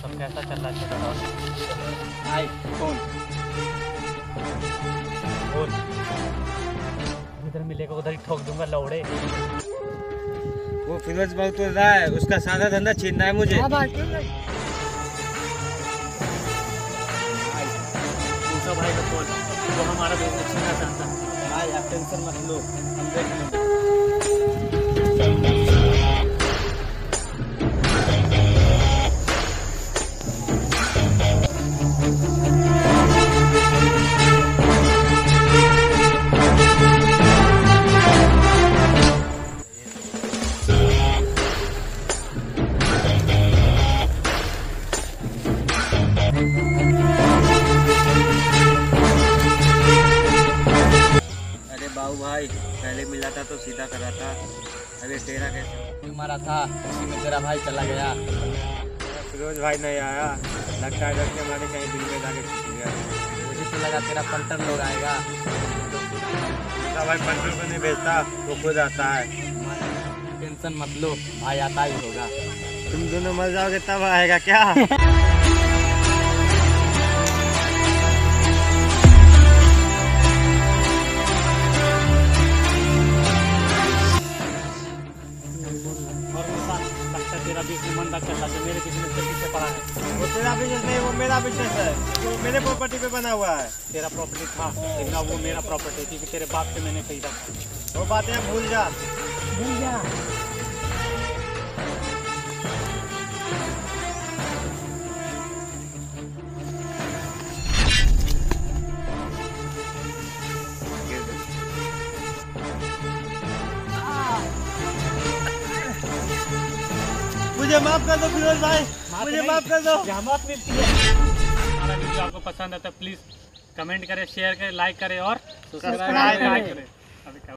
सब कैसा चल रहा है? आई कौन बोल जिधर मिलेगा उधर ही ठोक दूँगा लौड़े। वो फिरोज बहुत तो रहा है उसका सादा धंधा छीनना है मुझे। भाई को बोल वो हमारा बिज़नेस छीनना चाहता है भाई आप टेंशन मत लो हम देख लेंगे। अरे बाबू भाई पहले मिला था तो सीधा करा था। अरे तेरा कैसे? हमारा था? उसी में तेरा भाई चला गया। फिरोज भाई नहीं आया। लगता है घर के हमारे कहीं दिल में जाके छुप गया। मुझे तो लगा तेरा पलटन लोग आएगा। उसका भाई पंद्रह को नहीं भेजता वो खुद आता है। टेंशन मत लो भाई आता ही होगा। तुम दोनों मर जाओगे तब आएगा क्या? तेरा बिज़नेस मन चल रहा है मेरे बिज़नेस के पीछे पड़ा है। वो तेरा बिज़नेस नहीं वो मेरा बिज़नेस है। वो मेरे प्रॉपर्टी पे बना हुआ है। तेरा प्रॉपर्टी था लेकिन वो मेरा प्रॉपर्टी थी तेरे बाप से मैंने खरीदा था। वो बातें भूल जा। भूल जा। मुझे माफ़ कर दो फिरोज भाई। मुझे माफ़ कर दो। यहाँ मौत मिलती है। हमारा वीडियो आपको पसंद आता है प्लीज़ कमेंट करें शेयर करें लाइक करें और सब्सक्राइब करें।